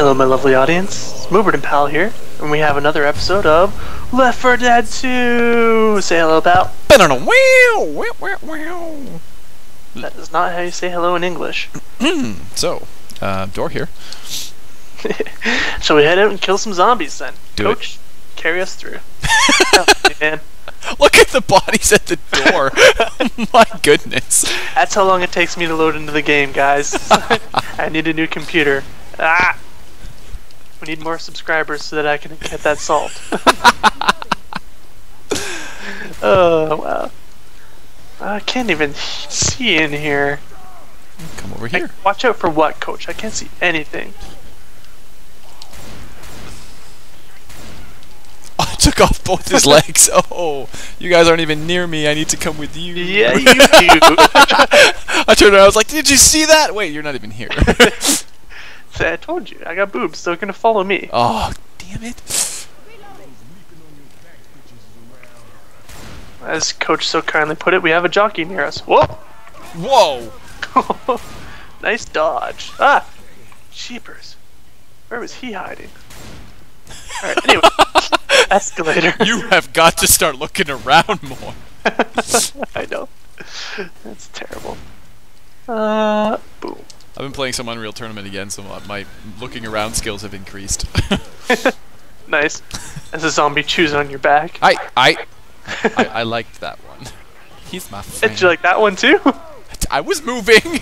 Hello, my lovely audience. It's Moobert and Pal here, and we have another episode of Left 4 Dead 2. Say hello, pal. That is not how you say hello in English. so, uh, door here. Shall we head out and kill some zombies then? Do Coach, carry us through. Oh, man, Look at the bodies at the door. My goodness. that's how long it takes me to load into the game, guys. I need a new computer. Ah! We need more subscribers so that I can get that salt. oh, wow. I can't even see in here. Come over here. watch out for what, coach? I can't see anything. I took off both his legs. Oh, you guys aren't even near me. I need to come with you. Yeah, you do. I turned around. I was like, "Did you see that?" Wait, you're not even here. I told you. I got boobs. They're gonna follow me. oh, damn it. As coach so kindly put it, we have a jockey near us. Whoa! Whoa. nice dodge. Ah! Cheapers. Where was he hiding? Alright, anyway. Escalator. You have got to start looking around more. I know. That's terrible. Uh, boom. I've been playing some Unreal Tournament again, so my looking around skills have increased. Nice. As a zombie chews on your back. I, I, I, I liked that one. He's my friend. Did you like that one too? I was moving.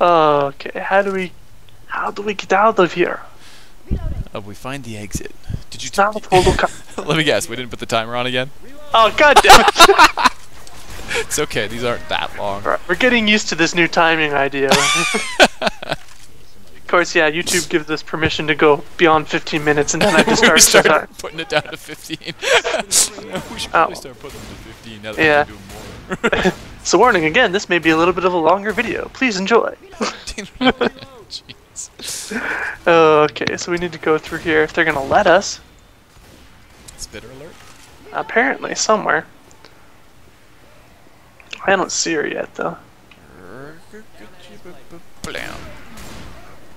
okay, how do we... How do we get out of here? oh, we find the exit. Did you? Not with Holdo Co- Let me guess. We didn't put the timer on again. Oh, god damn it. It's okay. These aren't that long. Right, We're getting used to this new timing idea. of course, yeah, YouTube gives us permission to go beyond 15 minutes and then I just we start putting it down to 15. we should Oh. start putting them to 15 now that Yeah. we can do more. So warning again, this may be a little bit of a longer video. Please enjoy. Jeez. Okay, so we need to go through here if they're gonna let us. Spitter alert. Apparently, somewhere. I don't see her yet, though. Blam.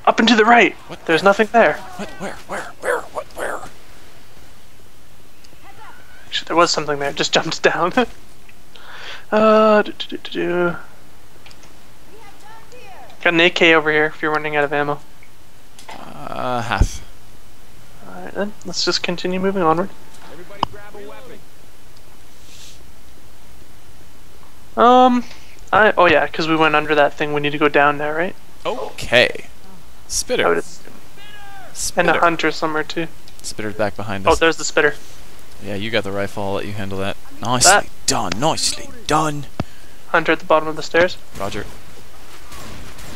Up and to the right! What? There's nothing there. What? Where? Where? Where? What? Where? Actually, there was something there. Just jumped down. uh, do, do, do, do, do. Got an AK over here if you're running out of ammo. Uh, half. Alright then, let's just continue moving onward. Um, I oh yeah, because we went under that thing. We need to go down there, right? Okay. Would Spitter. And Spitter. a hunter somewhere too. Spitter's back behind us. Oh, there's the spitter. yeah, you got the rifle. I'll let you handle that. Nicely That- done. Nicely done. Hunter at the bottom of the stairs. Roger.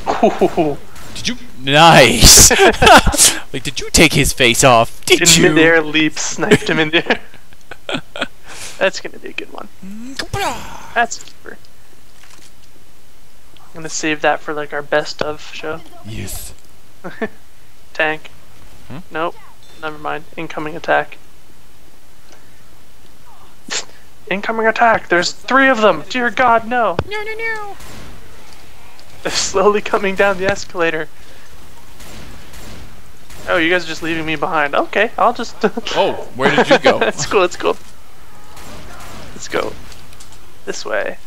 Ooh, Did you? Nice. like, did you take his face off? Did in you? midair leap, sniped him in there. That's gonna be a good one. That's a keeper. I'm gonna save that for like our best of show. Yes. Tank. Hmm? Nope. Never mind. Incoming attack. Incoming attack! There's three of them! Dear God, no! No, no, no. They're slowly coming down the escalator. Oh, you guys are just leaving me behind. Okay, I'll just. Oh, where did you go? That's cool, that's cool. Let's go. This way.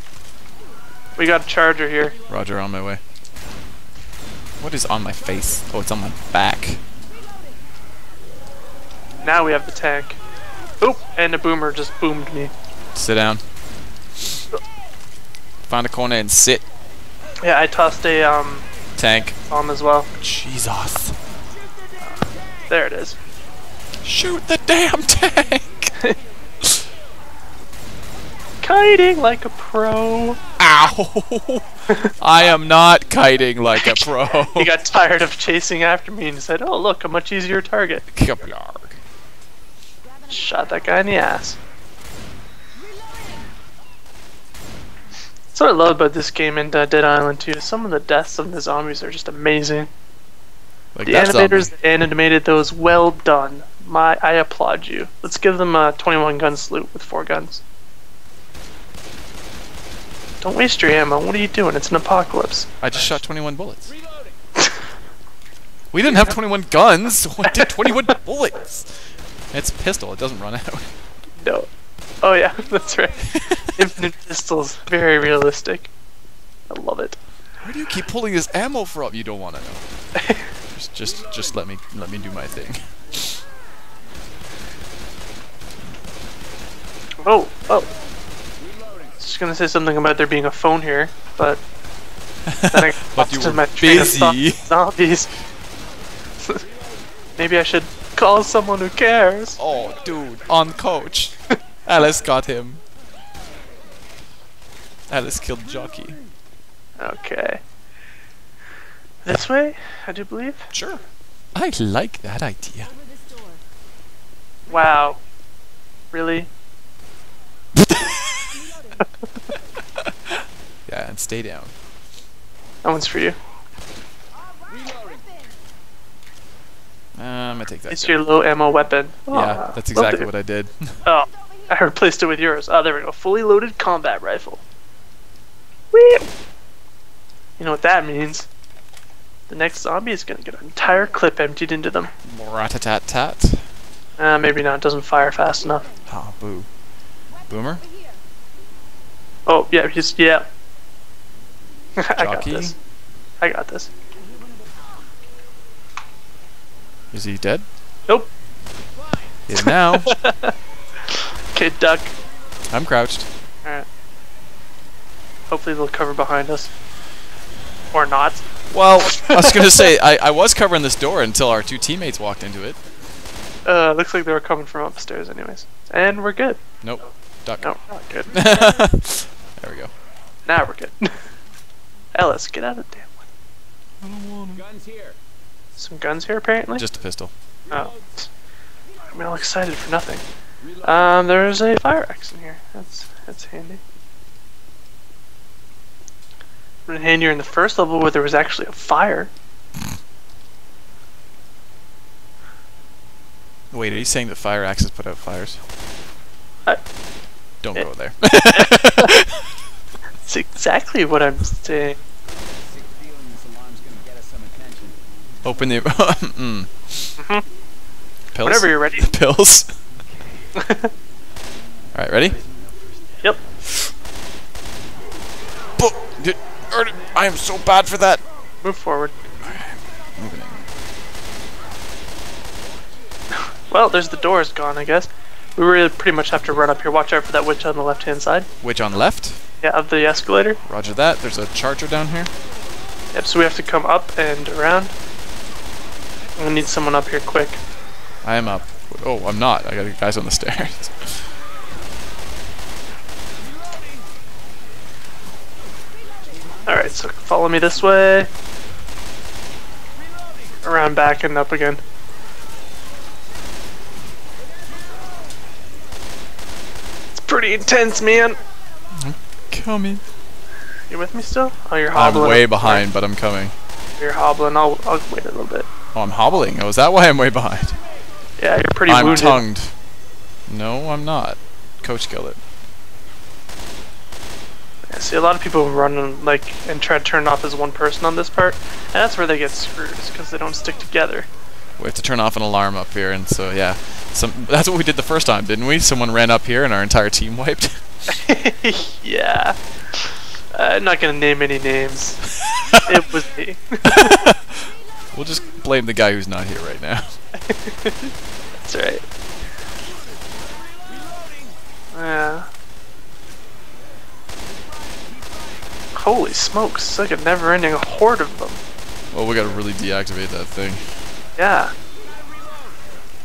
We got a charger here. Roger, on my way. What is on my face? Oh, it's on my back. Now we have the tank. Oop! And a boomer just boomed me. Sit down. Find a corner and sit. Yeah, I tossed a um Tank. bomb as well. Jesus. There it is. Shoot the damn tank! Kiting like a pro. Ow! I am not kiting like a pro. He got tired of chasing after me and said, "Oh, look, a much easier target." Kablarg. Shot that guy in the ass. That's what I love about this game and uh, Dead Island 2. Some of the deaths of the zombies are just amazing. Like The animators that animated those, well done. My, I applaud you. Let's give them a 21 gun salute with four guns. Don't waste your ammo. What are you doing? It's an apocalypse. I just shot 21 bullets. We didn't have 21 guns. What did 21 bullets? It's a pistol. It doesn't run out. No. Oh yeah, that's right. Infinite pistols, very realistic. I love it. Where do you keep pulling this ammo from? You don't want to know. Just, just, just let me, let me do my thing. Oh, oh. Gonna say something about there being a phone here, but then I But you were my train of thought. busy. Zombies. Maybe I should call someone who cares. Oh, dude, on coach. Ellis got him. Ellis killed Jockey. Okay. This way, I do believe. Sure. I like that idea. Wow. Really? Yeah, and stay down. That one's for you. Uh, I'm gonna take that. It's your low ammo weapon. Yeah, that's exactly what I did. Oh, I replaced it with yours. Oh, there we go. Fully loaded combat rifle. Whee! You know what that means? The next zombie is gonna get an entire clip emptied into them. Rat-a-tat tat. Uh, maybe not. It doesn't fire fast enough. Ah, boo. Boomer? Oh, yeah, he's yeah. I got this. I got this. Is he dead? Nope. He is now. Okay, duck. I'm crouched. Alright. Hopefully they'll cover behind us. Or not. Well, I was gonna say I, I was covering this door until our two teammates walked into it. Uh, looks like they were coming from upstairs anyways. And we're good. Nope. Duck. No, not good. there we go. now we're good. Ellis, get out of the damn way. I don't wanna. Guns here. Some guns here apparently? Just a pistol. Oh. I'm all excited for nothing. Um, there's a fire axe in here. That's that's handy. Would have been handier in the first level where there was actually a fire. Wait, are you saying that fire axes put out fires? I- Don't Eh. go there. That's exactly what I'm saying. Sick feeling this alarm's gonna get us some attention. Open the. mm. Mhm. Pills. Whenever you're ready. Pills. All right, ready? Yep. Bo- did- er, I am so bad for that. Move forward. Moving. Well, there's the doors gone, I guess. We really pretty much have to run up here. Watch out for that witch on the left hand side. Witch on left? Yeah, of the escalator. Roger that. There's a charger down here. Yep, so we have to come up and around. We need someone up here quick. I am up. Oh, I'm not. I got guys on the stairs. Alright, so follow me this way. Around back and up again. It's pretty intense, man. I'm Coming. You with me still? Oh, you're hobbling. I'm way behind, but I'm coming. You're hobbling. I'll, I'll wait a little bit. Oh, I'm hobbling. Oh, is that why I'm way behind? Yeah, you're pretty I'm wounded. tongued. No, I'm not. Coach killed it. Yeah, see, a lot of people run and, like and try to turn off as one person on this part, and that's where they get screwed, because they don't stick together. We have to turn off an alarm up here, and so yeah, some that's what we did the first time, didn't we? Someone ran up here, and our entire team wiped. yeah. Uh, I'm not gonna name any names. it was me. We'll just blame the guy who's not here right now. That's right. Yeah. Holy smokes, it's like a never ending horde of them. Well, we gotta really deactivate that thing. Yeah.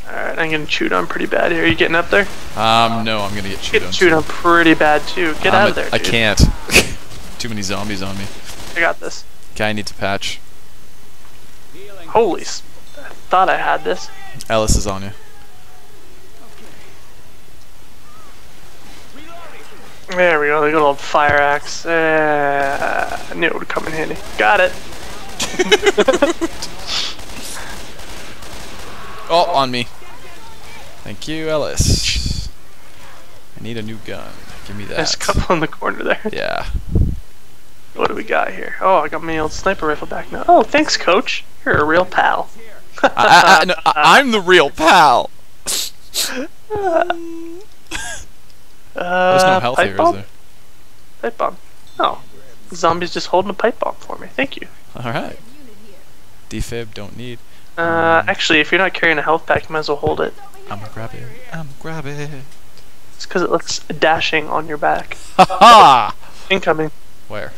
Alright, I'm getting chewed on pretty bad here. Are you getting up there? Um, no, I'm gonna get chewed Getting on. chewed soon. on pretty bad too. Get I'm out a- of there, I dude. can't. Too many zombies on me. I got this. Okay, I need to patch. Holy s- I thought I had this. Ellis is on you. There we go, the good old fire axe. Uh, I knew it would come in handy. Got it. Oh, on me. Thank you, Ellis. I need a new gun. Give me that. There's a couple in the corner there. Yeah. What do we got here? Oh, I got my old sniper rifle back now. Oh, thanks, coach. You're a real pal. I, I, no, I'm the real pal. Uh, There's no health pipe here, is bomb? there? Pipe bomb. Oh, the zombie's just holding a pipe bomb for me. Thank you. All right. Defib, don't need. Uh, actually, if you're not carrying a health pack, you might as well hold it. I'm gonna grab it. I'm gonna grab it. It's because it looks dashing on your back. Ha ha! Incoming. Where?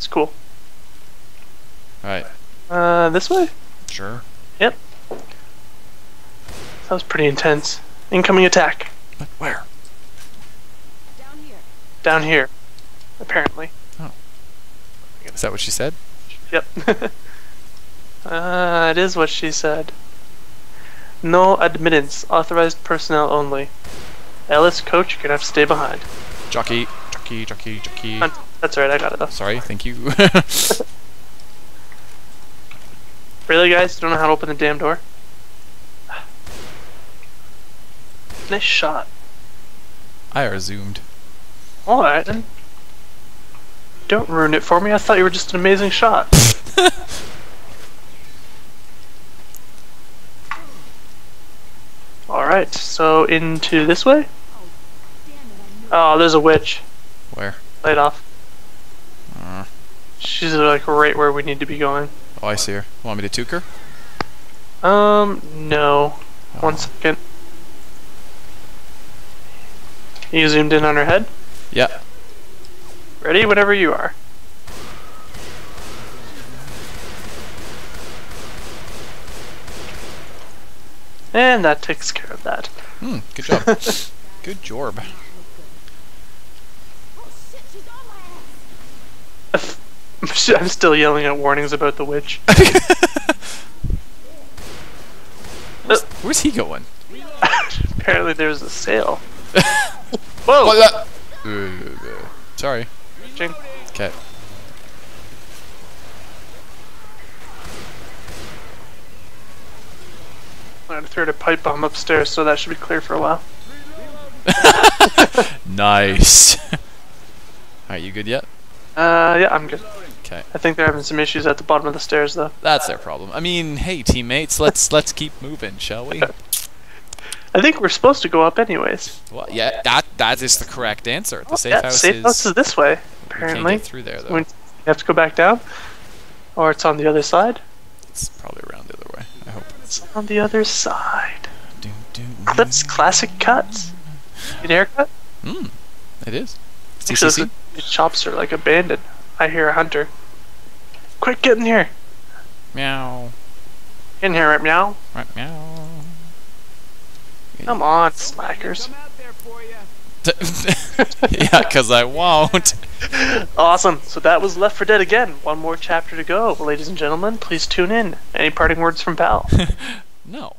It's cool. Alright. Uh, this way? Sure. Yep. That was pretty intense. Incoming attack. But where? Down here. Down here. Apparently. Oh. Is that what she said? Yep. uh, it is what she said. No admittance. Authorized personnel only. Ellis, coach, you're gonna have to stay behind. Jockey, jockey, jockey, jockey. Hunt. That's right, I got it though. Sorry, thank you. Really, guys? You don't know how to open the damn door? Nice shot. I are zoomed. Alright then. Don't ruin it for me. I thought you were just an amazing shot. Alright, so into this way? Oh, there's a witch. Where? Light off. She's like right where we need to be going. oh, I see her. Want me to toque her? Um, no. One second. You zoomed in on her head? Yeah. Ready? Whenever you are. And that takes care of that. Hmm, good job. good job. I'm still yelling at warnings about the witch. Where's, where's he going? Apparently there's a sale. Whoa! Uh, Sorry. Jing. Okay. I'm gonna throw a pipe bomb upstairs, so that should be clear for a while. Nice. Are you good yet? Uh, yeah, I'm good. Okay. I think they're having some issues at the bottom of the stairs, though. That's their problem. I mean, hey teammates, let's let's keep moving, shall we? I think we're supposed to go up anyways. Well, yeah, that that is the correct answer. The safe yeah, house safe is house is this way, apparently. through there though. We have to go back down, or it's on the other side. It's probably around the other way. I hope. It's on the other side. Do, do, Clips, classic cuts. Need a haircut? Hmm. It is. Actually, CCC. looks the chops are like abandoned. I hear a hunter. Quick, get in here! Meow. In here, right meow. Right, meow. Come on, slackers. Come out there for you. yeah, because I won't. Awesome. So that was Left 4 Dead again. One more chapter to go, ladies and gentlemen. Please tune in. Any parting words from Pal? No.